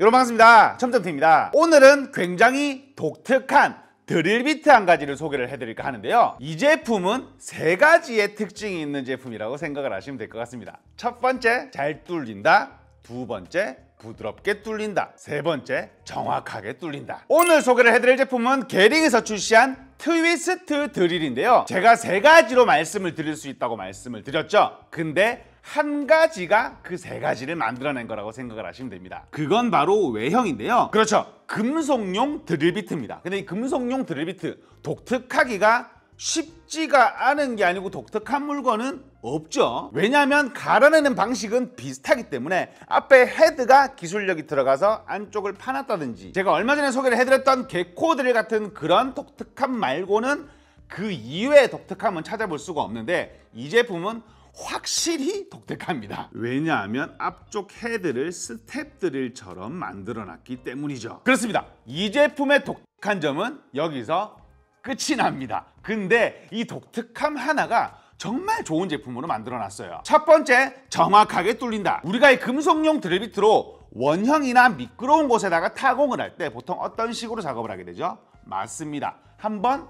여러분 반갑습니다. 첨점팀입니다. 오늘은 굉장히 독특한 드릴 비트 한 가지를 소개를 해드릴까 하는데요. 이 제품은 세 가지의 특징이 있는 제품이라고 생각을 하시면 될 것 같습니다. 첫 번째, 잘 뚫린다. 두 번째, 부드럽게 뚫린다. 세 번째, 정확하게 뚫린다. 오늘 소개를 해드릴 제품은 게링에서 출시한 트위스트 드릴인데요. 제가 세 가지로 말씀을 드릴 수 있다고 말씀을 드렸죠. 근데 한 가지가 그 세 가지를 만들어낸 거라고 생각을 하시면 됩니다. 그건 바로 외형인데요. 그렇죠. 금속용 드릴비트입니다. 근데 이 금속용 드릴비트 독특하기가 쉽지가 않은 게 아니고 독특한 물건은 없죠. 왜냐하면 갈아내는 방식은 비슷하기 때문에 앞에 헤드가 기술력이 들어가서 안쪽을 파놨다든지 제가 얼마 전에 소개를 해드렸던 개코드릴 같은 그런 독특함 말고는 그 이외의 독특함은 찾아볼 수가 없는데 이 제품은 확실히 독특합니다. 왜냐하면 앞쪽 헤드를 스텝 드릴처럼 만들어 놨기 때문이죠. 그렇습니다. 이 제품의 독특한 점은 여기서 끝이 납니다. 근데 이 독특함 하나가 정말 좋은 제품으로 만들어 놨어요. 첫 번째, 정확하게 뚫린다. 우리가 이 금속용 드릴비트로 원형이나 미끄러운 곳에다가 타공을 할 때 보통 어떤 식으로 작업을 하게 되죠? 맞습니다. 한번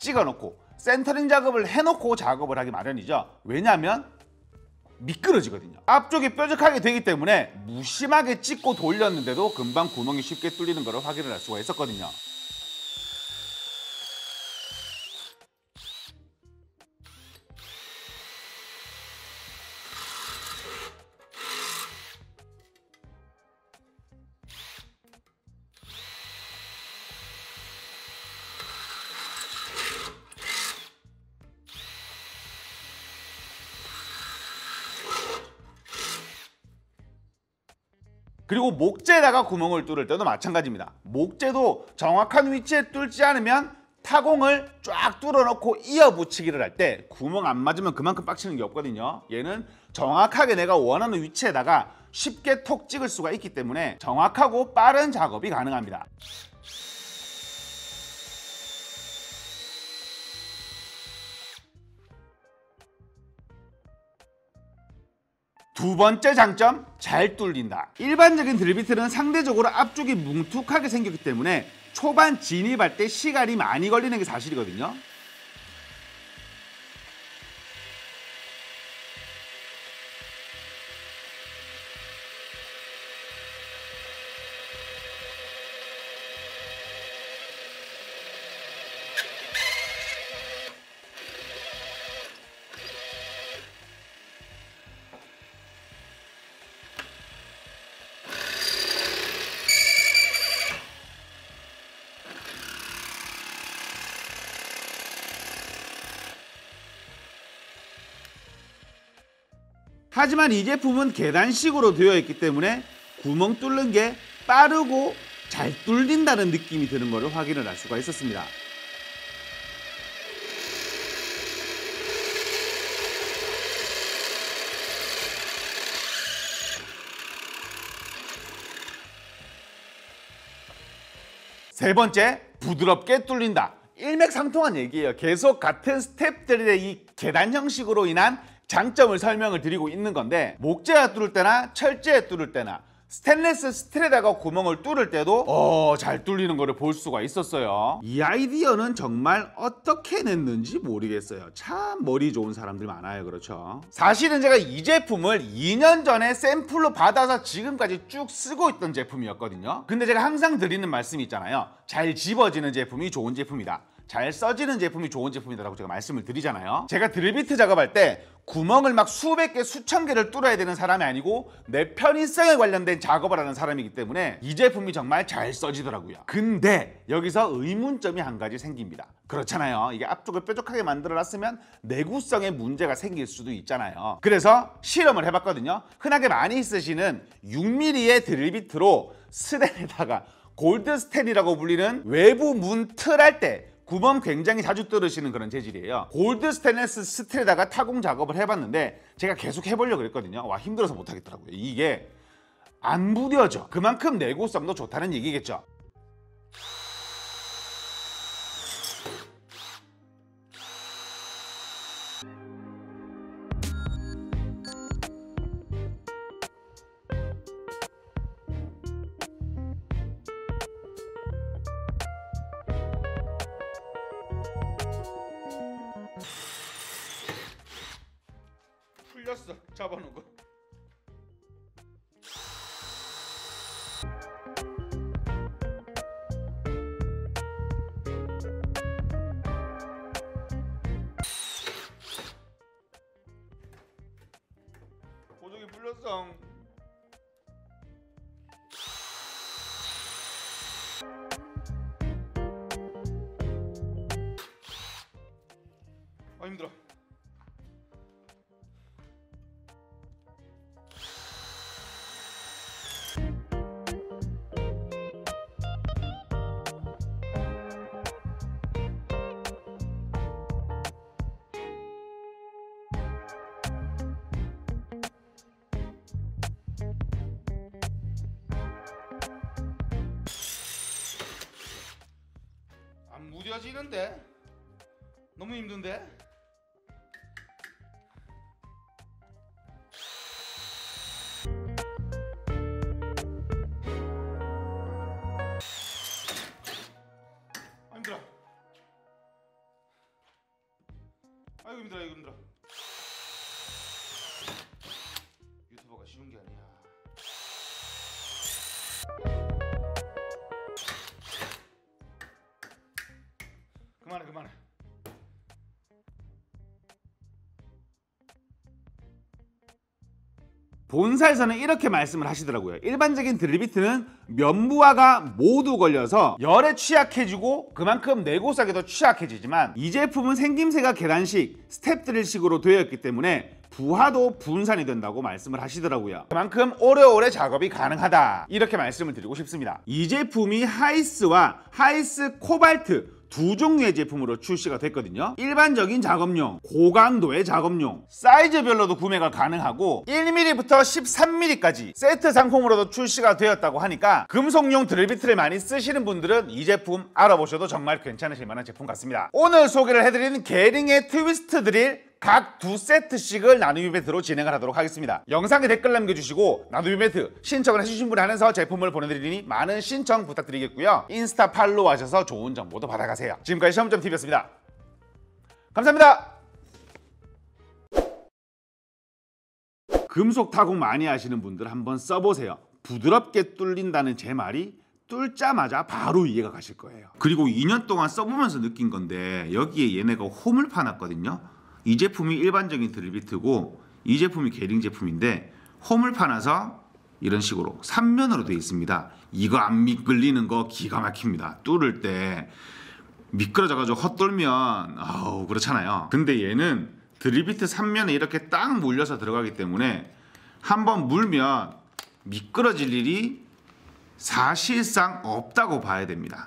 찍어 놓고 센터링 작업을 해놓고 작업을 하기 마련이죠. 왜냐하면 미끄러지거든요. 앞쪽이 뾰족하게 되기 때문에 무심하게 찍고 돌렸는데도 금방 구멍이 쉽게 뚫리는 것을 확인을 할 수가 있었거든요. 그리고 목재에다가 구멍을 뚫을 때도 마찬가지입니다. 목재도 정확한 위치에 뚫지 않으면 타공을 쫙 뚫어놓고 이어 붙이기를 할 때 구멍 안 맞으면 그만큼 빡치는 게 없거든요. 얘는 정확하게 내가 원하는 위치에다가 쉽게 톡 찍을 수가 있기 때문에 정확하고 빠른 작업이 가능합니다. 두 번째 장점, 잘 뚫린다. 일반적인 드릴비트는 상대적으로 앞쪽이 뭉툭하게 생겼기 때문에 초반 진입할 때 시간이 많이 걸리는 게 사실이거든요. 하지만 이 제품은 계단식으로 되어 있기 때문에 구멍 뚫는 게 빠르고 잘 뚫린다는 느낌이 드는 것을 확인을 할 수가 있었습니다. 세 번째, 부드럽게 뚫린다. 일맥상통한 얘기예요. 계속 같은 스텝들의 이 계단 형식으로 인한 장점을 설명을 드리고 있는 건데 목재가 뚫을 때나 철제에 뚫을 때나 스테인레스 스틸에다가 구멍을 뚫을 때도 어, 잘 뚫리는 거를 볼 수가 있었어요. 이 아이디어는 정말 어떻게 냈는지 모르겠어요. 참 머리 좋은 사람들 많아요. 그렇죠? 사실은 제가 이 제품을 2년 전에 샘플로 받아서 지금까지 쭉 쓰고 있던 제품이었거든요. 근데 제가 항상 드리는 말씀이 있잖아요. 잘 집어지는 제품이 좋은 제품이다. 잘 써지는 제품이 좋은 제품이다라고 제가 말씀을 드리잖아요. 제가 드릴비트 작업할 때 구멍을 막 수백 개, 수천 개를 뚫어야 되는 사람이 아니고 내 편의성에 관련된 작업을 하는 사람이기 때문에 이 제품이 정말 잘 써지더라고요. 근데 여기서 의문점이 한 가지 생깁니다. 그렇잖아요. 이게 앞쪽을 뾰족하게 만들어 놨으면 내구성에 문제가 생길 수도 있잖아요. 그래서 실험을 해봤거든요. 흔하게 많이 쓰시는 6mm의 드릴비트로 스텐에다가 골드 스텐이라고 불리는 외부 문 틀 할 때 구멍 굉장히 자주 뚫으시는 그런 재질이에요. 골드 스테인레스 스틸에다가 타공 작업을 해봤는데 제가 계속 해보려고 그랬거든요. 와 힘들어서 못하겠더라고요. 이게 안 무뎌져. 그만큼 내구성도 좋다는 얘기겠죠. 풀렸어. 잡아놓은 거. 고정이 풀렸어. 아 힘들어 안 무뎌지는데? 너무 힘든데? 아 힘들어 아이고 힘들어 이거 힘들어 본사에서는 이렇게 말씀을 하시더라고요. 일반적인 드릴비트는 면부하가 모두 걸려서 열에 취약해지고 그만큼 내구성에도 취약해지지만 이 제품은 생김새가 계단식 스텝 드릴식으로 되어 있기 때문에 부하도 분산이 된다고 말씀을 하시더라고요. 그만큼 오래오래 작업이 가능하다. 이렇게 말씀을 드리고 싶습니다. 이 제품이 하이스와 하이스 코발트 두 종류의 제품으로 출시가 됐거든요. 일반적인 작업용, 고강도의 작업용, 사이즈별로도 구매가 가능하고 1mm부터 13mm까지 세트 상품으로도 출시가 되었다고 하니까 금속용 드릴비트를 많이 쓰시는 분들은 이 제품 알아보셔도 정말 괜찮으실 만한 제품 같습니다. 오늘 소개를 해드리는 게링의 트위스트 드릴 각 두 세트씩을 나눔 이벤트로 진행을 하도록 하겠습니다. 영상에 댓글 남겨주시고 나눔 이벤트 신청을 해주신 분에 한해서 제품을 보내드리니 많은 신청 부탁드리겠고요. 인스타 팔로우 하셔서 좋은 정보도 받아가세요. 지금까지 시험점TV였습니다. 감사합니다. 금속 타공 많이 하시는 분들 한번 써보세요. 부드럽게 뚫린다는 제 말이 뚫자마자 바로 이해가 가실 거예요. 그리고 2년 동안 써보면서 느낀 건데 여기에 얘네가 홈을 파놨거든요. 이 제품이 일반적인 드릴비트고 이 제품이 게링 제품인데 홈을 파놔서 이런 식으로 3면으로 되어 있습니다. 이거 안 미끌리는 거 기가 막힙니다. 뚫을 때 미끄러져가지고 헛돌면 아우 그렇잖아요. 근데 얘는 드릴비트 3면에 이렇게 딱 물려서 들어가기 때문에 한번 물면 미끄러질 일이 사실상 없다고 봐야 됩니다.